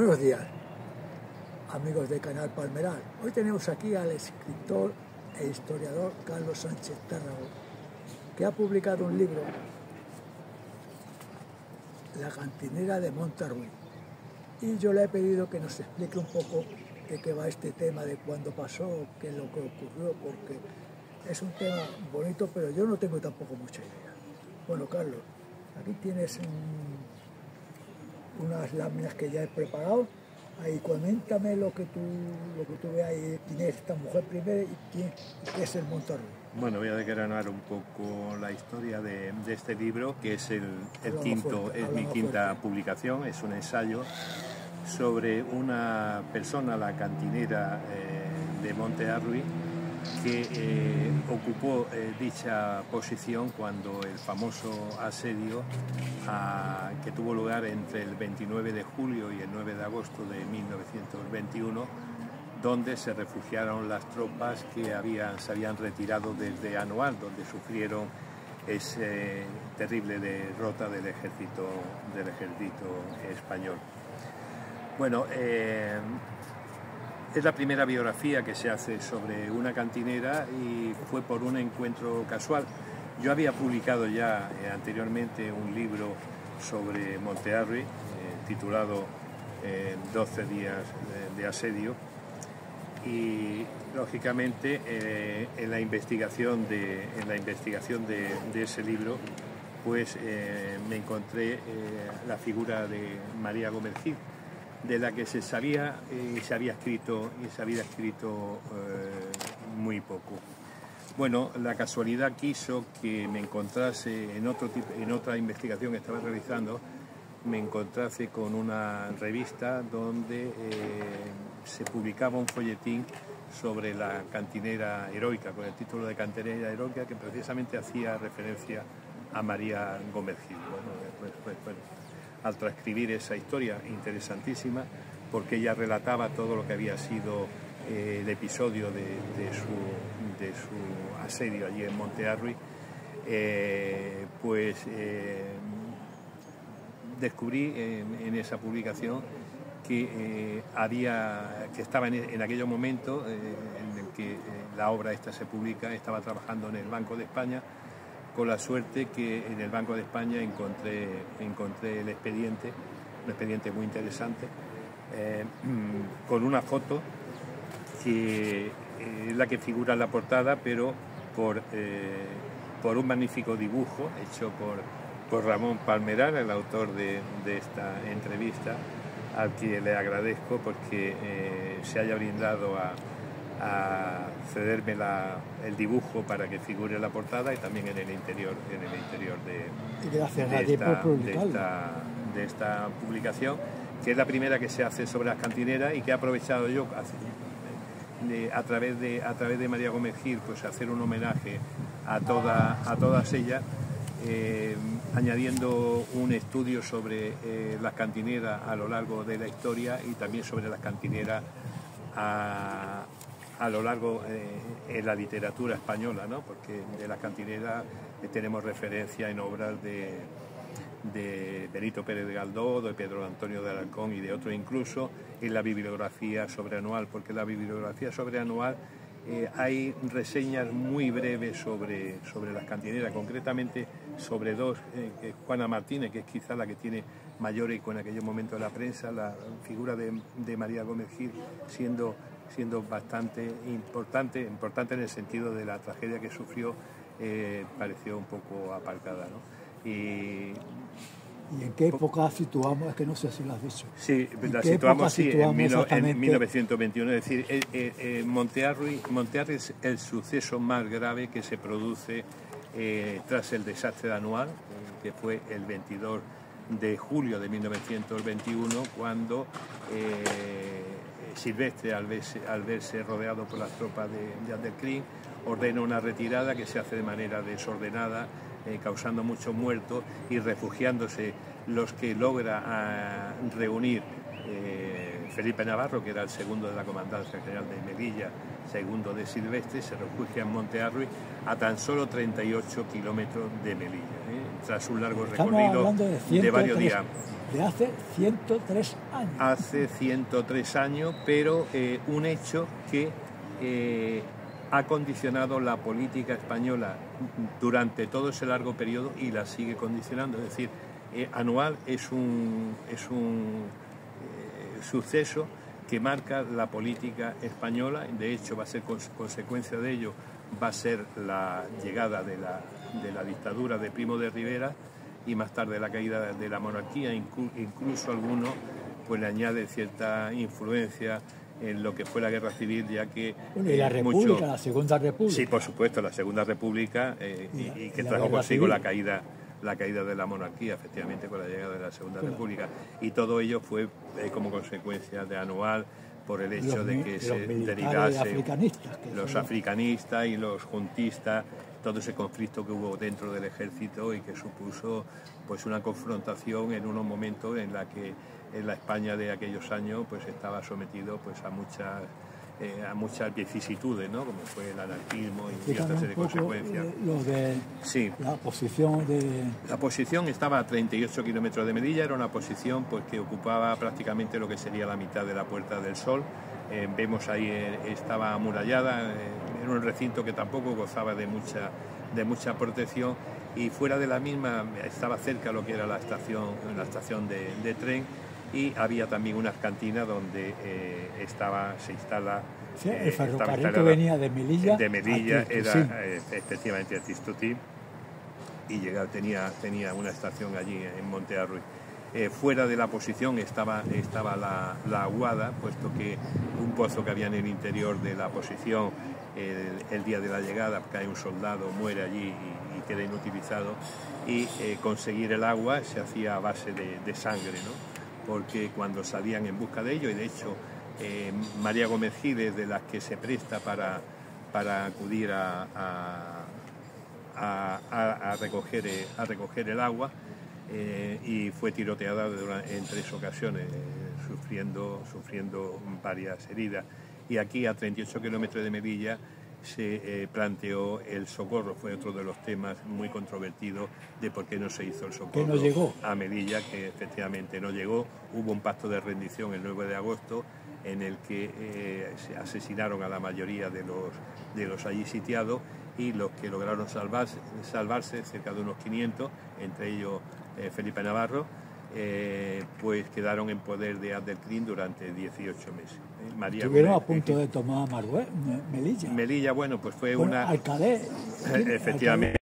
Buenos días, amigos de Canal Palmeral. Hoy tenemos aquí al escritor e historiador Carlos Sánchez Tárrago, que ha publicado un libro, La cantinera de Montarruy. Y yo le he pedido que nos explique un poco de qué va este tema, de cuándo pasó, qué es lo que ocurrió, porque es un tema bonito, pero yo no tengo tampoco mucha idea. Bueno, Carlos, aquí tienes unas láminas que ya he preparado. Ahí coméntame lo que tú, lo que tú veas quién es esta mujer primero y quién qué es el Montarro. Bueno, voy a declarar un poco la historia de, este libro, que es el, quinto, es mi quinta publicación, es un ensayo sobre una persona, la cantinera eh, de Monte Arruy, que eh, ocupó eh, dicha posición cuando el famoso asedio que tuvo lugar entre el 29 de julio y el 9 de agosto de 1921, donde se refugiaron las tropas que habían, se habían retirado desde Anual, donde sufrieron esa terrible derrota del ejército, del ejército español. Bueno, eh, es la primera biografía que se hace sobre una cantinera y fue por un encuentro casual. Yo había publicado ya eh, anteriormente un libro sobre Montearri, eh, titulado 12 días de, asedio, y lógicamente en la investigación de, en la investigación de, ese libro pues me encontré la figura de María Gómez de la que se sabía y se había escrito y se había escrito eh, muy poco. Bueno, la casualidad quiso que me encontrase en, otro en otra investigación que estaba realizando, me encontrase con una revista donde eh, se publicaba un folletín sobre la cantinera heroica, con el título de Cantinera Heroica, que precisamente hacía referencia a María Gómez Gil. Bueno, pues, pues, al transcribir esa historia interesantísima, porque ella relataba todo lo que había sido eh, el episodio de, su, asedio allí en Monte eh, pues eh, descubrí en, esa publicación que había que estaba en, en aquellos momentos en el que la obra esta se publica, estaba trabajando en el Banco de España la suerte que en el Banco de España encontré, encontré el expediente, un expediente muy interesante, eh, con una foto que es eh, la que figura en la portada, pero por, eh, por un magnífico dibujo hecho por, por Ramón Palmerar, el autor de, esta entrevista, al que le agradezco porque se haya brindado a, a cederme el dibujo para que figure en la portada y también en el interior, en el interior de, esta, publicación, que es la primera que se hace sobre las cantineras y que he aprovechado yo a, través de, a través de María Gómez Gil pues hacer un homenaje a, a todas ellas. Eh, añadiendo un estudio sobre eh, las cantineras a lo largo de la historia y también sobre las cantineras a, a lo largo eh, en la literatura española, ¿no? porque de la cantinera eh, tenemos referencia en obras de, Benito Pérez de Galdós, de Pedro Antonio de Alarcón y de otros incluso en la bibliografía sobreanual, porque en la bibliografía sobreanual eh, hay reseñas muy breves sobre, sobre las cantineras, concretamente sobre dos, Juana Martínez, que es quizá la que tiene mayor eco en aquellos momentos de la prensa, la figura de María Gómez Gil siendo siendo bastante importante, importante en el sentido de la tragedia que sufrió, eh, pareció un poco aparcada. ¿no? Y, en qué época situamos? Es que no sé si lo has dicho. Sí, la situamos, sí, en, 1921. Es decir, eh, eh, Montearri, es el suceso más grave que se produce tras el desastre anual, que fue el 22 de julio de 1921, cuando Silvestre, al verse, rodeado por las tropas de, de ordena una retirada que se hace de manera desordenada, eh, causando muchos muertos y refugiándose los que logra ah, reunir eh, Felipe Navarro, que era el segundo de la Comandancia General de Melilla, segundo de Silvestre, se refugia en Monte a tan solo 38 kilómetros de Melilla. Tras un largo recorrido de, varios días. De hace 103 años. Hace 103 años, pero eh, un hecho que eh, ha condicionado la política española durante todo ese largo periodo y la sigue condicionando. Es decir, eh, anual es un, es un suceso que marca la política española, de hecho va a ser consecuencia de ello, va a ser la llegada de la, de la dictadura de Primo de Rivera y más tarde la caída de la monarquía, incluso algunos pues le añade cierta influencia en lo que fue la guerra civil, ya que... y la eh, República, la Segunda República. Sí, por supuesto, la Segunda República eh, y, que trajo consigo la caída la caída de la monarquía, efectivamente, con la llegada de la Segunda República. Y todo ello fue eh, como consecuencia de anual por el hecho de que se derivase los africanistas y los juntistas, todo ese conflicto que hubo dentro del ejército y que supuso pues una confrontación en unos momentos en la que en la España de aquellos años pues estaba sometido pues a muchas eh, a muchas vicisitudes, ¿no? como fue el anarquismo y, otra serie de consecuencias. Lo de sí. la posición de... La posición estaba a 38 kilómetros de Medilla, era una posición pues, que ocupaba prácticamente lo que sería la mitad de la Puerta del Sol. Eh, vemos ahí, eh, estaba amurallada, era un recinto que tampoco gozaba de mucha, de mucha protección y fuera de la misma estaba cerca lo que era la estación, la estación de, de tren y había también unas cantinas donde eh, estaba, se instala... Sí, el eh, ferrocarril que venía de Melilla. De Melilla era eh, efectivamente a Tistutí y llegaba, tenía, tenía una estación allí en Monte fuera de la posición estaba, estaba la, la, aguada, puesto que un pozo que había en el interior de la posición, el, día de la llegada cae un soldado, muere allí y, queda inutilizado, y conseguir el agua se hacía a base de, de sangre. ¿no? Porque cuando salían en busca de ello, y de hecho eh, María Gómez Giles, de las que se presta para, para acudir a, a, recoger, eh, a recoger el agua, eh, y fue tiroteada en tres ocasiones, sufriendo, sufriendo varias heridas. Y aquí, a 38 kilómetros de Medilla, se eh, planteó el socorro, fue otro de los temas muy controvertidos de por qué no se hizo el socorro no llegó. a Melilla, que efectivamente no llegó. Hubo un pacto de rendición el 9 de agosto en el que eh, se asesinaron a la mayoría de los, de los allí sitiados y los que lograron salvarse, salvarse cerca de unos 500, entre ellos eh, Felipe Navarro, eh, pues quedaron en poder de Abdelkrim durante 18 meses. ¿eh? María Estuvieron a punto de tomar Marruecos, Melilla. Melilla, bueno, pues fue una... Alcalé. Efectivamente.